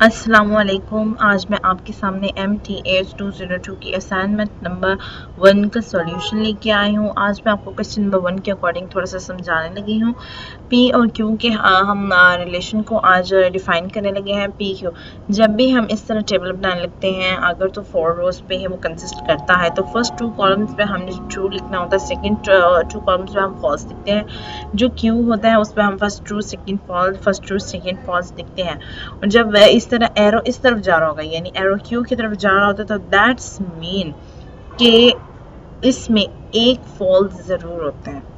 असलकुम आज मैं आपके सामने M T H two zero two की असाइनमेंट नंबर वन का सॉल्यूशन लेके आई हूँ। आज मैं आपको क्वेश्चन नंबर वन के अकॉर्डिंग थोड़ा सा समझाने लगी हूँ। पी और क्यू के हम रिलेशन को आज डिफ़ाइन करने लगे हैं। पी क्यू जब भी हम इस तरह टेबल बनाने लगते हैं, अगर तो फोर रोज पे है वो कंसिस्ट करता है। तो फ़र्स्ट टू कॉलम्स पे हमने ट्रू लिखना होता है सेकेंड टू कॉलम्स पे हम फॉल्स लिखते हैं। जो क्यू होता है, उस पर हम first true second false first true second false लिखते हैं। और जब इस तरह एरो इस तरफ़ जा रहा होगा यानी एरो क्यू की तरफ़ जा रहा होता तो दैट्स मीन कि इसमें एक फॉल्स ज़रूर होता है।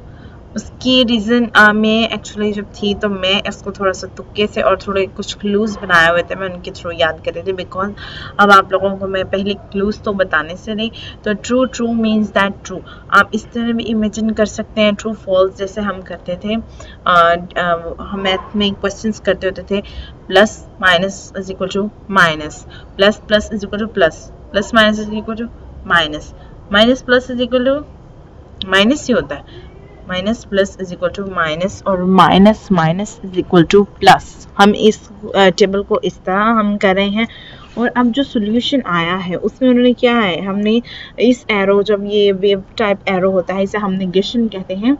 उसकी रीज़न में एक्चुअली जब थी तो मैं इसको थोड़ा सा तुक्के से और थोड़े कुछ क्लूज़ बनाए हुए थे मैं उनके थ्रू याद कर रही थी बिकॉज़ अब आप लोगों को मैं पहले क्लूज़ तो बताने से नहीं तो true true means that true आप इस तरह भी इमेजिन कर सकते हैं ट्रू फॉल्स जैसे हम करते थे आ, आ, हम मैथ में क्वेश्चन करते होते थे plus minus is equal to minus plus plus is equal to plus plus minus is equal to minus minus plus is equal to minus ही होता है। Minus plus is equal to minus और minus minus is equal to plus हम इस table को इस तरह हम कर रहे हैं। और अब जो सोल्यूशन आया है, उसमें उन्होंने क्या है? हमने इस एरो जब ये वेव टाइप एरो होता है, इसे हम निगेशन कहते हैं।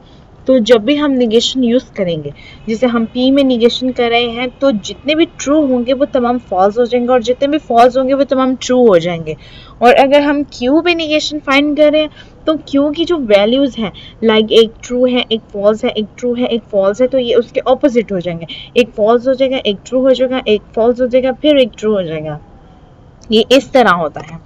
तो जब भी हम निगेशन यूज़ करेंगे, जैसे हम पी में निगेशन कर रहे हैं तो जितने भी ट्रू होंगे, वो तमाम फॉल्स हो जाएँगे और जितने भी फॉल्स होंगे, वो तमाम ट्रू हो जाएँगे। और अगर हम क्यू पे निगेशन फाइंड करें तो क्यू की जो वैल्यूज़ हैं लाइक एक ट्रू है, एक फॉल्स है, एक ट्रू है, एक फॉल्स है तो ये उसके ऑपोजिट हो जाएँगे। एक फॉल्स हो जाएगा, एक ट्रू हो जाएगा, एक फॉल्स हो जाएगा, फिर एक ट्रू हो जाएगा। ये इस तरह होता है।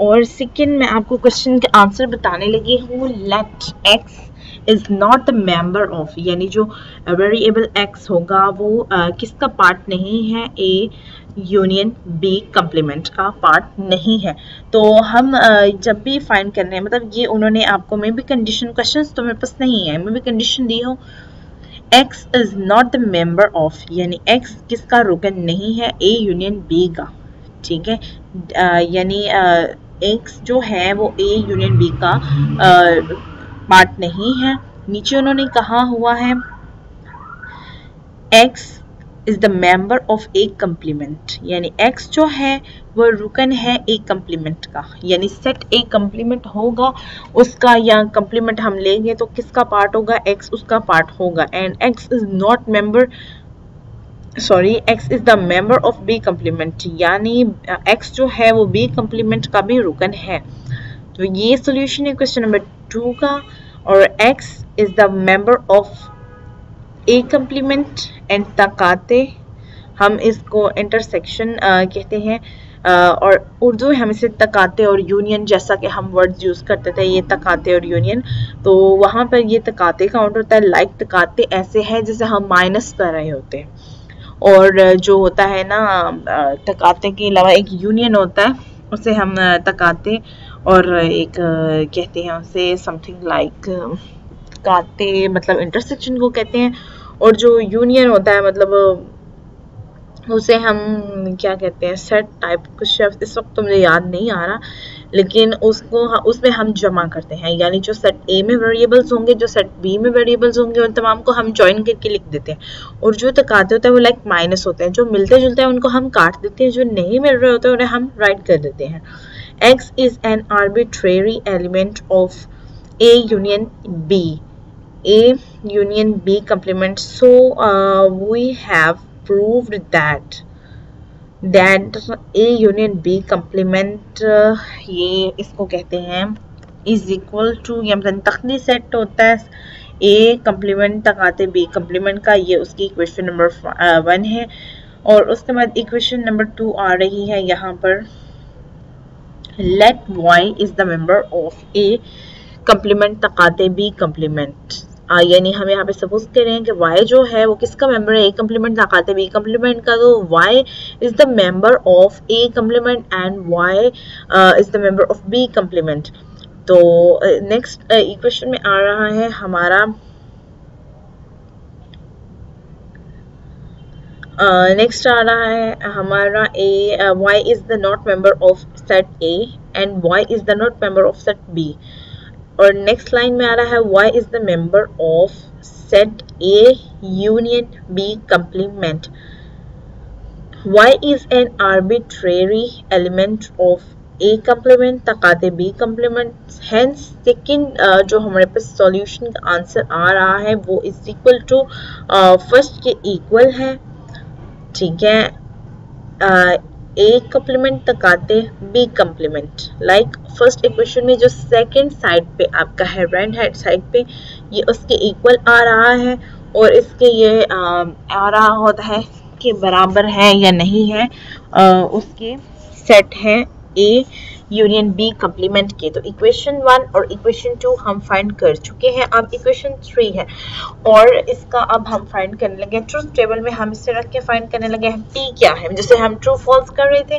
और सेकेंड मैं आपको क्वेश्चन के आंसर बताने लगी हूँ let X is not the member of यानी जो वेरिएबल एक्स होगा वो uh, किसका पार्ट नहीं है? ए यूनियन बी कम्प्लीमेंट का पार्ट नहीं है। तो हम uh, जब भी फाइंड करने हैं मतलब ये उन्होंने आपको मे भी कंडीशन क्वेश्चन तो मेरे पास नहीं है मैं भी कंडीशन दी हो। X is not the member of यानी एक्स किसका रुकन नहीं है? ए यूनियन बी का। ठीक है? Uh, यानी एक्स जो है वो ए यूनियन बी का पार्ट नहीं है। नीचे उन्होंने कहा हुआ है X is the member of A complement यानी एक्स जो है वो रुकन है ए कम्प्लीमेंट का। यानी सेट ए कम्प्लीमेंट होगा, उसका या कम्प्लीमेंट हम लेंगे तो किसका पार्ट होगा? एक्स उसका पार्ट होगा। And X is not member sorry X is the member of B complement यानी एक्स जो है, वो बी कम्प्लीमेंट का भी रुकन है। तो ये सोल्यूशन है क्वेश्चन नंबर टू का। और x is the member of A complement and तकाते हम इसको इंटरसेक्शन कहते हैं uh, और उर्दू में हम इसे तकाते और यूनियन जैसा कि हम वर्ड्स यूज़ करते थे ये तकाते और यूनियन तो वहाँ पर ये तकाते काउंट होता है लाइक तकाते ऐसे हैं जैसे हम माइनस कर रहे होते हैं. और जो होता है ना तकाते के अलावा एक यूनियन होता है उसे हम तकाते और एक कहते हैं उसे समथिंग लाइक काते मतलब इंटरसेक्शन को कहते हैं। और जो यूनियन होता है मतलब उसे हम क्या कहते हैं सेट टाइप कुछ शब्द, इस वक्त तो मुझे याद नहीं आ रहा, लेकिन उसको उसमें हम जमा करते हैं। यानी जो सेट ए में वेरिएबल्स होंगे, जो सेट बी में वेरिएबल्स होंगे, उन तमाम को हम ज्वाइन करके लिख देते हैं। और जो तकाते होते हैं, वो लाइक माइनस होते हैं। जो मिलते जुलते हैं, उनको हम काट देते हैं। जो नहीं मिल रहे होते हैं, उन्हें हम राइट कर देते हैं। X is an arbitrary element of A union B. A union B complement. So uh, we have proved that that A union B complement uh, ये इसको कहते हैं is equal to ये मतलब तखनी सेट होता है ए कम्प्लीमेंट तक आते बी कम्प्लीमेंट का ये उसकी इक्वेशन नंबर वन है और उसके बाद इक्वेशन नंबर टू आ रही है यहाँ पर let y is the member of a complement तकाते b complement. यानी हम यहाँ पे सपोज़ करें कि y जो है वो किसका मेंबर है? ए कम्प्लीमेंट तकाते बी कम्प्लीमेंट का तो y is the member of A complement and y is the member of B complement तो नेक्स्ट uh, इक्वेशन uh, में आ रहा है हमारा नेक्स्ट आ रहा है हमारा A Y is the not member of set A and Y is the not member of set B और नेक्स्ट लाइन में आ रहा है Y is the member of set A union B complement y is an arbitrary element of a complement तकाते complement. Hence second uh, जो हमारे पास solution का answer आ रहा है वो इज़ इक्वल टू फ़र्स्ट के इक्वल है. ठीक है? A complement तकाते B complement like first equation में जो सेकंड साइड पे आपका है राइट हैंड साइड पे ये उसके इक्वल आ रहा है और इसके ये आ, आ रहा होता है कि बराबर है या नहीं है आ, उसके सेट है ए यूनियन बी कम्प्लीमेंट के। तो इक्वेशन वन और इक्वेशन टू हम फाइंड कर चुके हैं। अब इक्वेशन थ्री है। और इसका अब हम फाइंड करने लगे ट्रूथ टेबल में हम इसे रख के फाइंड करने लगे हैं। पी क्या है? जैसे हम ट्रू फॉल्स कर रहे थे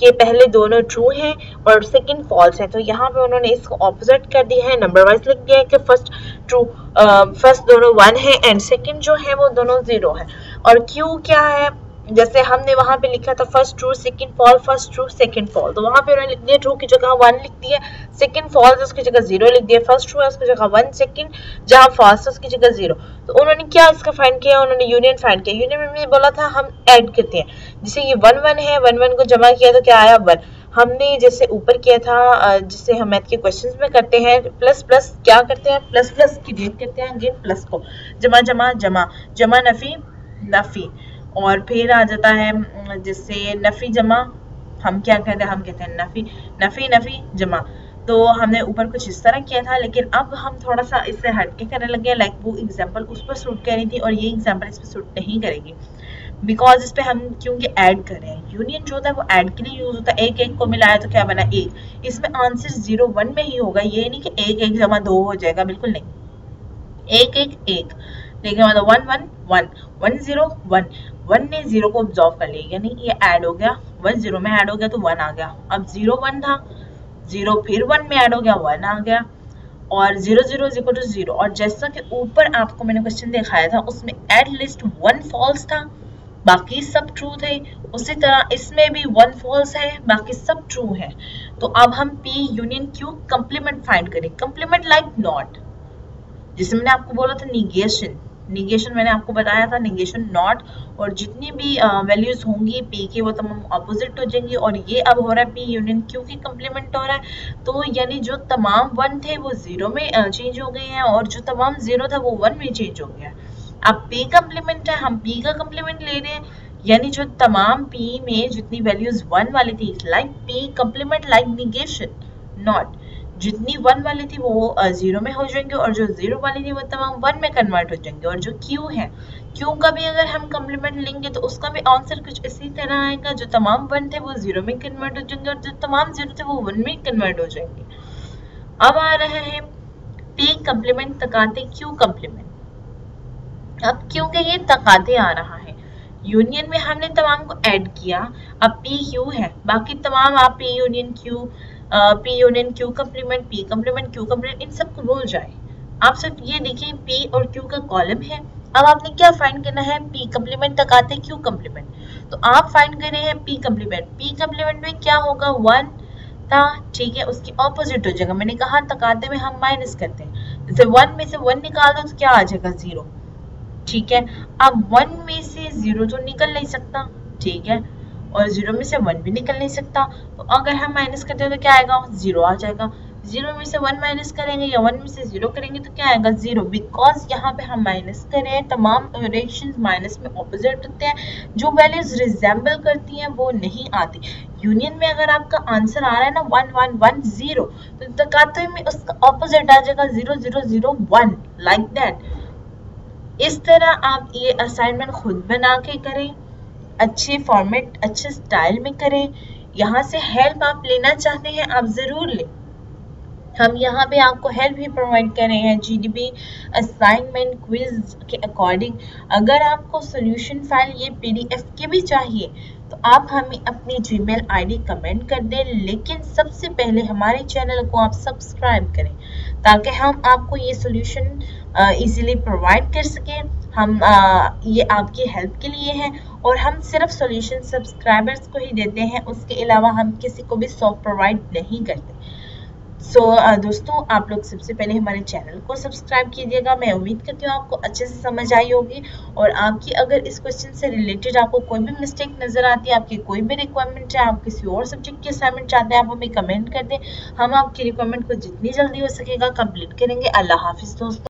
कि पहले दोनों ट्रू हैं और सेकंड फॉल्स है। तो यहाँ पे उन्होंने इसको ऑपोजिट कर दिया है। नंबर वाइज लिख दिया है कि फ़र्स्ट ट्रू फ़र्स्ट दोनों वन है एंड सेकंड जो है वो दोनों ज़ीरो है। और क्यू क्या है? जैसे हमने वहाँ पे लिखा था first true second fall first true second fall तो वहाँ पे लिख दिया ट्रू की जगह वन लिख दिया सेकंड फॉल उसकी जगह ज़ीरो लिख दिया फ़र्स्ट ट्रू है, उसकी जगह वन सेकंड जहाँ फॉल्स उसकी जगह ज़ीरो तो उन्होंने क्या इसका फाइंड किया, उन्होंने यूनियन फाइंड किया। यूनियन में बोला था, हम ऐड करते हैं। जैसे ये वन वन है वन वन को जमा किया तो क्या आया वन हमने जैसे ऊपर किया था जिससे हम मैथ के क्वेश्चंस में करते हैं प्लस प्लस क्या करते हैं? प्लस प्लस की डेट करते हैं अगेन प्लस को। जमा जमा जमा। जमा नफी नफी। और फिर आ जाता है जिससे नफ़ी जमा, हम क्या कहते हैं, हम कहते हैं नफ़ी नफ़ी नफ़ी जमा। तो हमने ऊपर कुछ इस तरह किया था, लेकिन अब हम थोड़ा सा इससे हटके करने लगे लाइक वो एग्जांपल उस पर सूट कर रही थी और ये एग्जांपल इस पर सूट नहीं करेगी। बिकॉज़ इस पे हम क्योंकि ऐड कर रहे हैं? यूनियन जो होता है, वो ऐड के लिए यूज़ होता है। एक एक को मिलाया तो क्या बना? एक। इसमें आंसर ज़ीरो वन में ही होगा। ये नहीं कि एक एक जमा दो हो जाएगा। बिल्कुल नहीं। एक एक एक। लेकिन मतलब one one one one zero one one ने ज़ीरो को ऑब्जॉर्व कर लिया, यानी ये ऐड हो गया। वन ज़ीरो में ऐड हो गया तो वन आ गया। अब ज़ीरो वन था। ज़ीरो फिर वन में ऐड हो गया वन आ गया। और zero zero is equal to zero और जैसा कि ऊपर आपको मैंने क्वेश्चन दिखाया था, उसमें एट लिस्ट वन फॉल्स था। बाकी सब ट्रू थे। उसी तरह इसमें भी वन फॉल्स है, बाकी सब ट्रू है। तो अब हम P union Q complement find करें। कंप्लीमेंट लाइक नॉट जिसमें मैंने आपको बोला था निगेशन निगेशन मैंने आपको बताया था, निगेशन नॉट, और जितनी भी वैल्यूज़ होंगी पी की, वो तमाम अपोजिट हो जाएँगी, और ये अब हो रहा है पी यूनियन क्यू की कम्प्लीमेंट हो रहा है तो यानी जो तमाम वन थे, वो ज़ीरो में चेंज हो गए हैं, और जो तमाम ज़ीरो था, वो वन में चेंज हो गया अब पी कम्प्लीमेंट है, हम पी का कम्प्लीमेंट ले रहे हैं, यानी जो तमाम पी में जितनी वैल्यूज़ वन वाली थी like P complement like negation not जितनी वन वाली थी वो ज़ीरो में हो जाएँगे और जो ज़ीरो वाली थी वो तमाम वन में कन्वर्ट हो जाएँगे और जो क्यू है क्यू का भी अगर हम कम्प्लीमेंट लेंगे तो उसका भी आंसर कुछ इसी तरह आएगा। जो तमाम वन थे वो ज़ीरो में कन्वर्ट हो जाएँगे और जो तमाम ज़ीरो थे वो वन में कन्वर्ट हो जाएँगे। अब आ रहे हैं पी कम्प्लीमेंट तकाते क्यू कम्प्लीमेंट अब क्योंकि ये तकाते आ रहा है। यूनियन में हमने तमाम को ऐड किया। अब पी क्यू है। बाकी तमाम आप P union Q P union Q complement P complement Q complement इन सबको भूल जाए। आप सिर्फ़ ये देखिए पी और क्यू का कॉलम है। अब आपने क्या फाइंड करना है? पी कम्प्लीमेंट तक आते क्यू कम्प्लीमेंट तो आप फाइंड कर रहे हैं पी कम्प्लीमेंट पी कम्प्लीमेंट में क्या होगा? वन था, ठीक है, उसकी ऑपोजिट हो जाएगा। मैंने कहा तकाते में हम माइनस करते हैं। जैसे वन में से वन निकाल दो तो क्या आ जाएगा? ज़ीरो ठीक है? अब वन में से ज़ीरो तो निकल नहीं सकता। ठीक है? और ज़ीरो में से वन भी निकल नहीं सकता। तो अगर हम माइनस करते हैं तो क्या आएगा? ज़ीरो आ जाएगा। ज़ीरो में से वन माइनस करेंगे या वन में से ज़ीरो करेंगे तो क्या आएगा? ज़ीरो। बिकॉज़ यहाँ पे हम माइनस करें, तमाम रिएक्शन माइनस में ऑपोजिट होते हैं। जो वैल्यूज़ रिजेंबल करती हैं, वो नहीं आती। यूनियन में अगर आपका आंसर आ रहा है ना वन वन वन ज़ीरो तो तकाते में उसका ऑपोजिट आ जाएगा zero zero zero one like that इस तरह आप ये असाइनमेंट खुद बना के करें। अच्छे फॉर्मेट अच्छे स्टाइल में करें। यहाँ से हेल्प आप लेना चाहते हैं, आप ज़रूर लें। हम यहाँ पे आपको हेल्प भी प्रोवाइड कर रहे हैं जीडीपी असाइनमेंट क्विज के अकॉर्डिंग अगर आपको सॉल्यूशन फ़ाइल ये पीडीएफ के भी चाहिए तो आप हमें अपनी जीमेल आईडी कमेंट कर दें। लेकिन सबसे पहले हमारे चैनल को आप सब्सक्राइब करें, ताकि हम आपको ये सॉल्यूशन इजीली प्रोवाइड कर सकें। हम आ, ये आपकी हेल्प के लिए हैं और हम सिर्फ़ सॉल्यूशन सब्सक्राइबर्स को ही देते हैं उसके अलावा हम किसी को भी सॉफ्ट प्रोवाइड नहीं करते। सो so, दोस्तों आप लोग सबसे पहले हमारे चैनल को सब्सक्राइब कीजिएगा। मैं उम्मीद करती हूँ आपको अच्छे से समझ आई होगी और आपकी अगर इस क्वेश्चन से रिलेटेड आपको कोई भी मिस्टेक नज़र आती है आपकी कोई भी रिक्वायरमेंट है आप किसी और सब्जेक्ट की असाइनमेंट चाहते हैं आप हमें कमेंट कर दें। हम आपकी रिक्वायरमेंट को जितनी जल्दी हो सकेगा कंप्लीट करेंगे। अल्लाह हाफिज़ दोस्तों।